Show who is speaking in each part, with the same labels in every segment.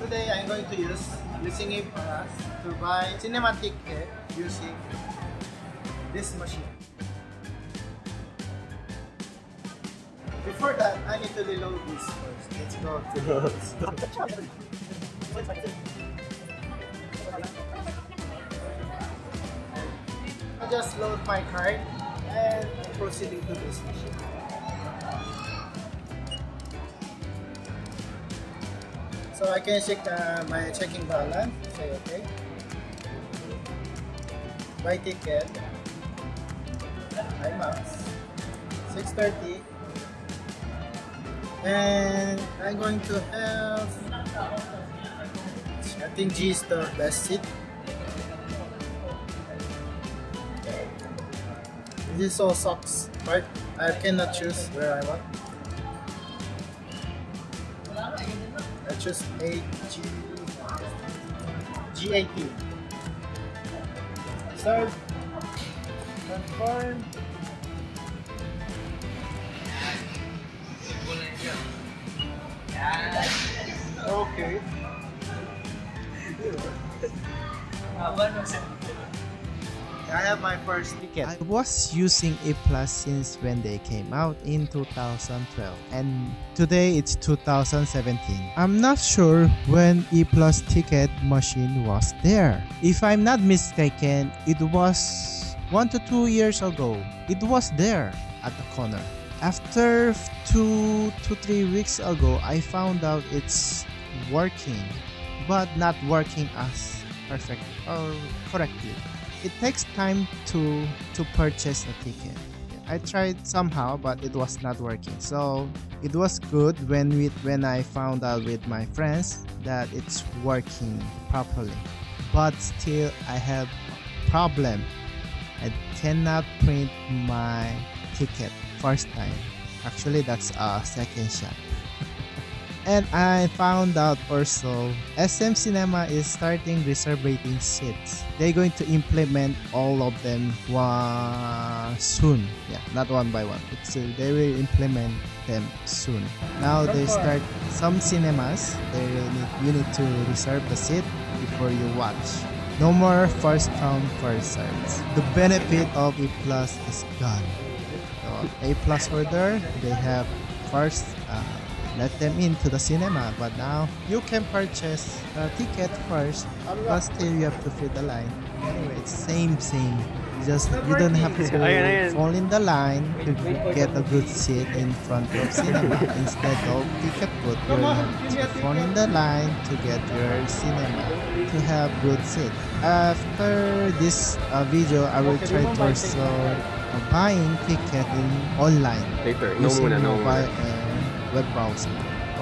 Speaker 1: today I'm going to use using it for us to buy cinematic ticket using this machine. Before that, I need to reload this first. Let's go to. I just load my card and proceeding to this machine. So I can check uh, my checking balance. Say okay. Buy ticket. IMAX. 630. And I'm going to have I think G is the best seat. This all sucks, right? I cannot choose where I want. Choose A G G18. Start. Confirm. Okay. Ah, I have my first ticket.
Speaker 2: I was using A Plus since when they came out in 2012 and today it's 2017. I'm not sure when E Plus ticket machine was there. If I'm not mistaken, it was 1 to 2 years ago. It was there at the corner. After 2 to 3 weeks ago, I found out it's working but not working as perfect or correctly it takes time to to purchase a ticket. I tried somehow but it was not working. So it was good when we when i found out with my friends that it's working properly. But still i have problem. I cannot print my ticket first time. Actually that's a second shot and I found out also SM Cinema is starting reservating seats. They're going to implement all of them soon. Yeah, not one by one. It's uh, they will implement them soon. Now they start some cinemas. They need, you need to reserve the seat before you watch. No more first come first serves. The benefit of A plus is gone. So A plus order they have first. Uh, let them into the cinema but now you can purchase a ticket first but still you have to fill the line. Anyway it's same same. Just you don't have to fall in the line to get a good seat in front of cinema. Instead of ticket booth you have to fall in the line to get your cinema to have good seat. After this uh, video i will try to also uh, buying ticket in online.
Speaker 3: Later. No
Speaker 2: using
Speaker 3: muna, no
Speaker 2: mobile
Speaker 3: muna.
Speaker 2: and web browser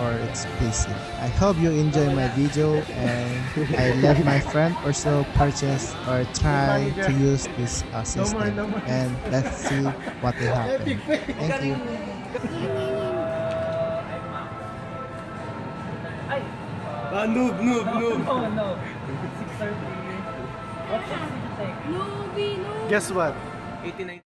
Speaker 2: or its PC. I hope you enjoy my video and I let my friend also purchase or try to use this uh, system and let's see what will happen. Thank you.
Speaker 3: Ah, noob, noob, noob.
Speaker 4: Oh no. 630. What should we take?
Speaker 1: Guess what?
Speaker 3: 89.